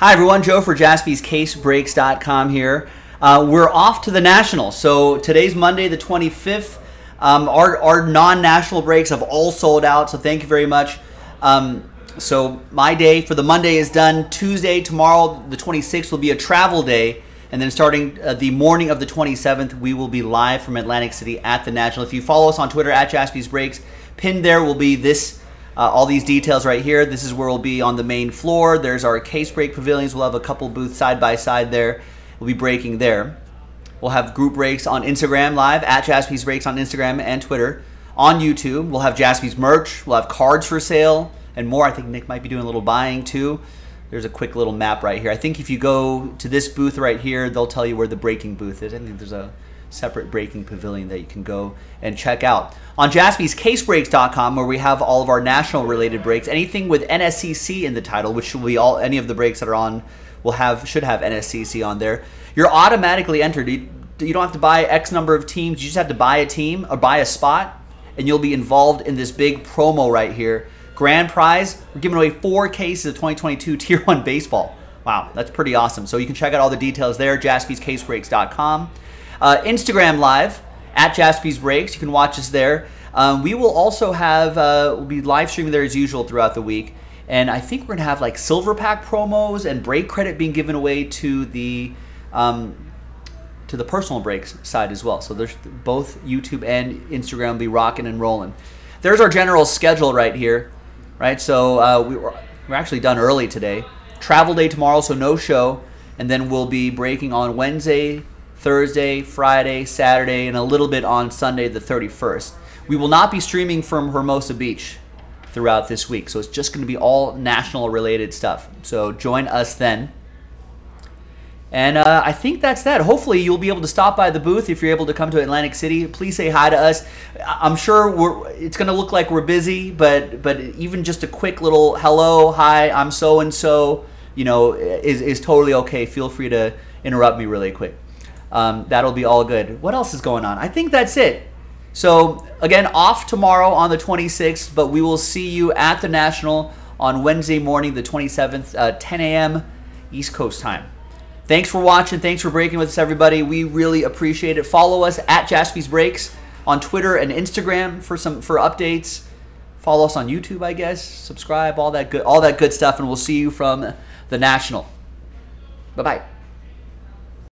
Hi, everyone. Joe for jaspyscasebreaks.com here. Uh, we're off to the National. So today's Monday, the 25th. Um, our our non national breaks have all sold out. So thank you very much. Um, so my day for the Monday is done. Tuesday, tomorrow, the 26th, will be a travel day. And then starting uh, the morning of the 27th, we will be live from Atlantic City at the National. If you follow us on Twitter at Jaspy's Breaks, pinned there will be this, uh, all these details right here. This is where we'll be on the main floor. There's our case break pavilions. We'll have a couple booths side by side there. We'll be breaking there. We'll have group breaks on Instagram live at Jaspy's Breaks on Instagram and Twitter. On YouTube, we'll have Jaspy's merch. We'll have cards for sale and more. I think Nick might be doing a little buying too. There's a quick little map right here. I think if you go to this booth right here, they'll tell you where the breaking booth is. I think there's a separate breaking pavilion that you can go and check out. On jaspyscasebreaks.com, where we have all of our national related breaks, anything with NSCC in the title, which will be all any of the breaks that are on will have should have NSCC on there. You're automatically entered. You, you don't have to buy X number of teams. You just have to buy a team or buy a spot, and you'll be involved in this big promo right here Grand prize, we're giving away four cases of 2022 Tier 1 baseball. Wow, that's pretty awesome. So you can check out all the details there, jaspyscasebreaks.com. Uh, Instagram Live, at Jaspy's Breaks. You can watch us there. Um, we will also have, uh, we'll be live streaming there as usual throughout the week. And I think we're to have like silver pack promos and break credit being given away to the um, to the personal breaks side as well. So there's both YouTube and Instagram will be rocking and rolling. There's our general schedule right here right? So uh, we were, we're actually done early today. Travel day tomorrow, so no show. And then we'll be breaking on Wednesday, Thursday, Friday, Saturday, and a little bit on Sunday, the 31st. We will not be streaming from Hermosa Beach throughout this week. So it's just going to be all national related stuff. So join us then. And uh, I think that's that. Hopefully, you'll be able to stop by the booth if you're able to come to Atlantic City. Please say hi to us. I'm sure it's going to look like we're busy, but but even just a quick little hello, hi, I'm so and so, you know, is, is totally okay. Feel free to interrupt me really quick. Um, that'll be all good. What else is going on? I think that's it. So again, off tomorrow on the 26th, but we will see you at the National on Wednesday morning, the 27th, uh, 10 a.m. East Coast time. Thanks for watching. Thanks for breaking with us, everybody. We really appreciate it. Follow us at Jaspy's Breaks on Twitter and Instagram for some for updates. Follow us on YouTube, I guess. Subscribe, all that good, all that good stuff, and we'll see you from the National. Bye bye.